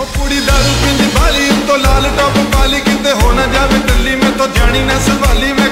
ਉਹ ਕੁੜੀ ਦਾਰੂ ਪੀਂਦੀ ਬਾਲੀ ਤੋਂ ਲਾਲ ਟੌਪ ਪਾਲੀ ਕਿਤੇ ਹੋ ਨਾ ਜਾਵੇ ਦਿੱਲੀ ਮੈਂ ਤੋਂ ਜਾਣੀ ਨਾ ਸੰਭਾਲੀ ਮੈਂ